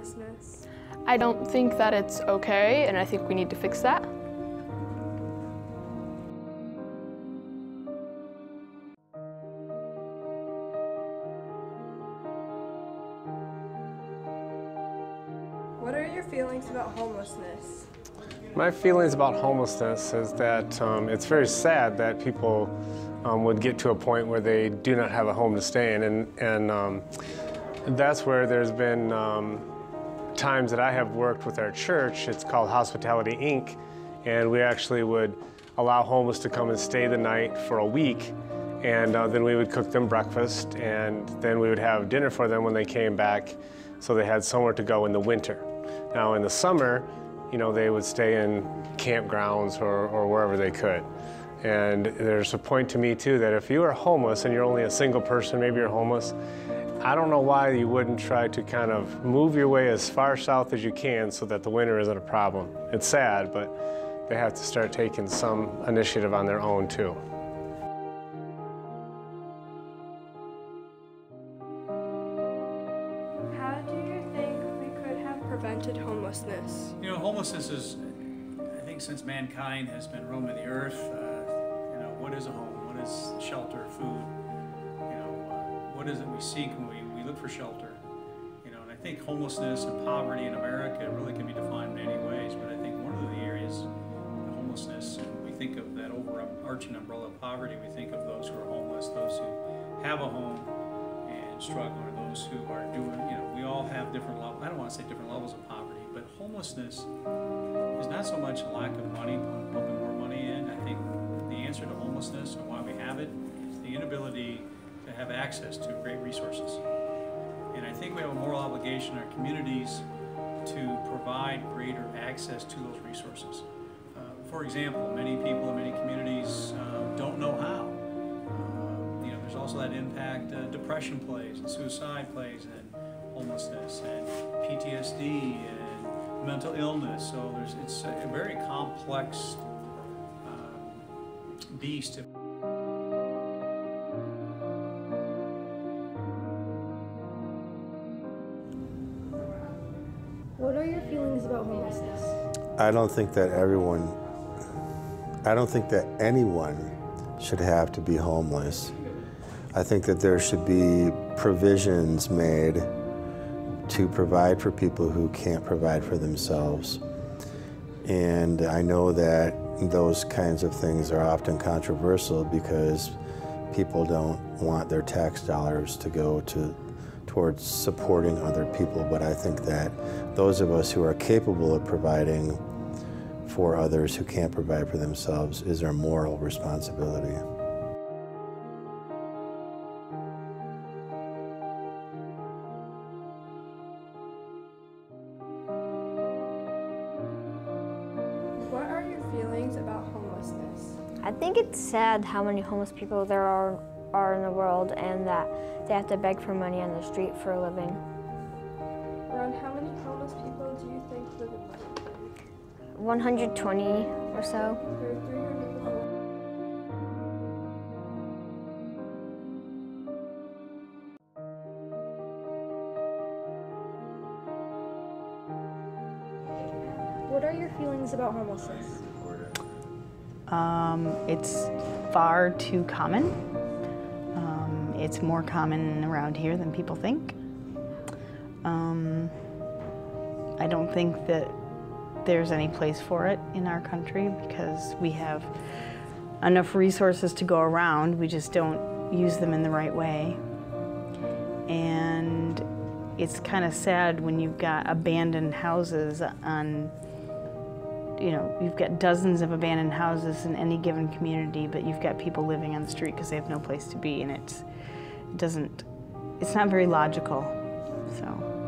homelessness? I don't think that it's okay, and I think we need to fix that. What are your feelings about homelessness? My feelings about homelessness is that um, it's very sad that people um, would get to a point where they do not have a home to stay in, and, and um, that's where there's been um, times that I have worked with our church. It's called Hospitality Inc., and we actually would allow homeless to come and stay the night for a week, and uh, then we would cook them breakfast, and then we would have dinner for them when they came back, so they had somewhere to go in the winter. Now in the summer, you know, they would stay in campgrounds or, or wherever they could. And there's a point to me too that if you are homeless and you're only a single person, maybe you're homeless, I don't know why you wouldn't try to kind of move your way as far south as you can so that the winter isn't a problem. It's sad, but they have to start taking some initiative on their own too. How do you think we could have prevented homelessness? You know, homelessness is, I think, since mankind has been roaming the earth, what is it we seek when we, we look for shelter? You know, and I think homelessness and poverty in America really can be defined in many ways, but I think one of the areas, the homelessness, we think of that overarching umbrella of poverty, we think of those who are homeless, those who have a home and struggle, or those who are doing, you know, we all have different levels, I don't want to say different levels of poverty, but homelessness is not so much a lack of money, pumping more money in. I think the answer to homelessness and why we have it is the inability to have access to great resources. And I think we have a moral obligation in our communities to provide greater access to those resources. Uh, for example, many people in many communities uh, don't know how. Uh, you know, there's also that impact uh, depression plays and suicide plays and homelessness and PTSD and mental illness. So there's it's a very complex um, beast. What are your feelings about homelessness? I don't think that everyone, I don't think that anyone should have to be homeless. I think that there should be provisions made to provide for people who can't provide for themselves. And I know that those kinds of things are often controversial because people don't want their tax dollars to go to towards supporting other people, but I think that those of us who are capable of providing for others who can't provide for themselves is our moral responsibility. What are your feelings about homelessness? I think it's sad how many homeless people there are, are in the world and that they have to beg for money on the street for a living. Around how many homeless people do you think live in Washington? 120 or so. There are 304. What are your feelings about homelessness? Um, it's far too common. It's more common around here than people think. Um, I don't think that there's any place for it in our country because we have enough resources to go around. We just don't use them in the right way. And it's kind of sad when you've got abandoned houses on you know, you've got dozens of abandoned houses in any given community, but you've got people living on the street because they have no place to be, and it's, it doesn't, it's not very logical. So.